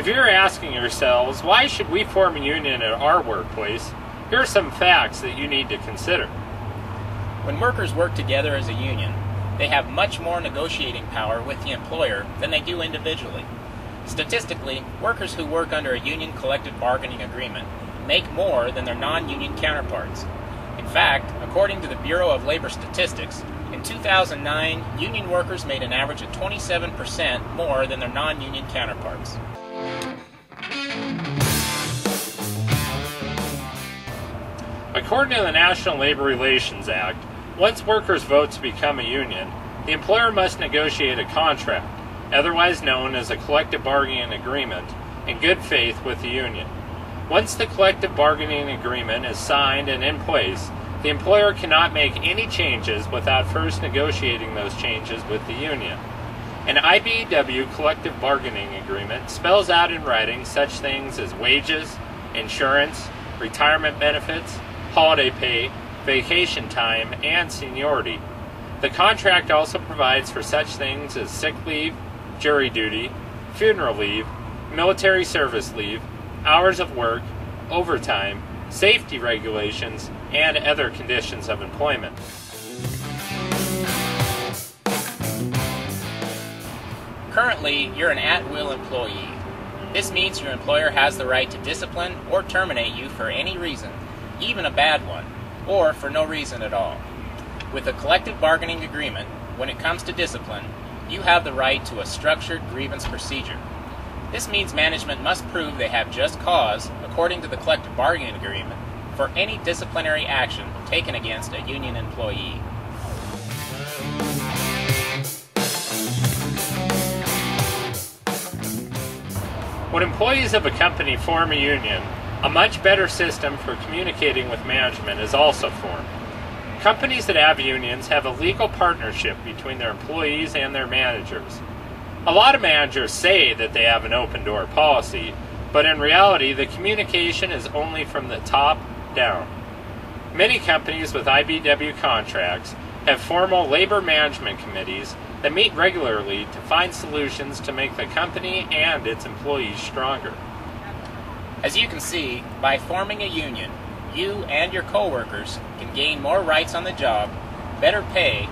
If you're asking yourselves, why should we form a union at our workplace, here are some facts that you need to consider. When workers work together as a union, they have much more negotiating power with the employer than they do individually. Statistically, workers who work under a union collective bargaining agreement make more than their non union counterparts. In fact, according to the Bureau of Labor Statistics, in 2009, union workers made an average of 27% more than their non union counterparts. According to the National Labor Relations Act, once workers vote to become a union, the employer must negotiate a contract, otherwise known as a collective bargaining agreement, in good faith with the union. Once the collective bargaining agreement is signed and in place, the employer cannot make any changes without first negotiating those changes with the union. An IBEW collective bargaining agreement spells out in writing such things as wages, insurance, retirement benefits, holiday pay, vacation time, and seniority. The contract also provides for such things as sick leave, jury duty, funeral leave, military service leave, hours of work, overtime, safety regulations, and other conditions of employment. Currently, you're an at will employee. This means your employer has the right to discipline or terminate you for any reason, even a bad one, or for no reason at all. With a collective bargaining agreement, when it comes to discipline, you have the right to a structured grievance procedure. This means management must prove they have just cause, according to the collective bargaining agreement, for any disciplinary action taken against a union employee. When employees of a company form a union, a much better system for communicating with management is also formed. Companies that have unions have a legal partnership between their employees and their managers. A lot of managers say that they have an open door policy, but in reality, the communication is only from the top down. Many companies with IBEW contracts have formal labor management committees that meet regularly to find solutions to make the company and its employees stronger. As you can see, by forming a union, you and your coworkers can gain more rights on the job, better pay,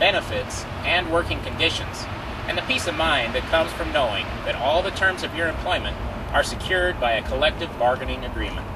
benefits, and working conditions, and the peace of mind that comes from knowing that all the terms of your employment are secured by a collective bargaining agreement.